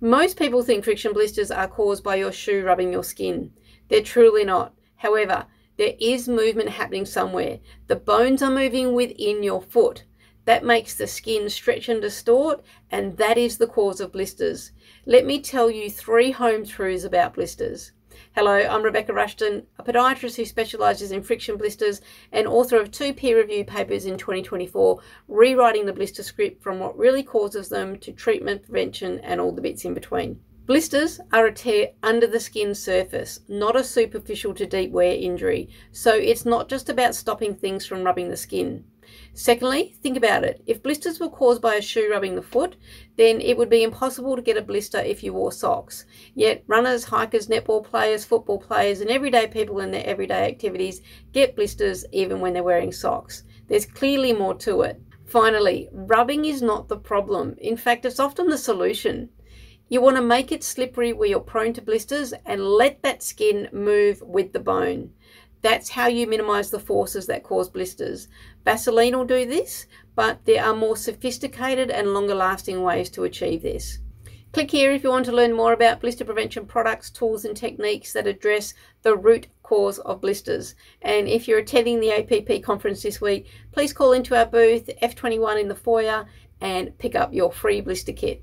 Most people think friction blisters are caused by your shoe rubbing your skin. They're truly not. However, there is movement happening somewhere. The bones are moving within your foot. That makes the skin stretch and distort, and that is the cause of blisters. Let me tell you three home truths about blisters. Hello, I'm Rebecca Rushton, a podiatrist who specialises in friction blisters and author of two peer reviewed papers in 2024, rewriting the blister script from what really causes them to treatment, prevention, and all the bits in between. Blisters are a tear under the skin surface, not a superficial to deep wear injury, so it's not just about stopping things from rubbing the skin. Secondly, think about it. If blisters were caused by a shoe rubbing the foot, then it would be impossible to get a blister if you wore socks. Yet runners, hikers, netball players, football players, and everyday people in their everyday activities get blisters even when they're wearing socks. There's clearly more to it. Finally, rubbing is not the problem. In fact, it's often the solution. You want to make it slippery where you're prone to blisters and let that skin move with the bone. That's how you minimize the forces that cause blisters. Vaseline will do this, but there are more sophisticated and longer lasting ways to achieve this. Click here if you want to learn more about blister prevention products, tools and techniques that address the root cause of blisters. And if you're attending the APP conference this week, please call into our booth F21 in the foyer and pick up your free blister kit.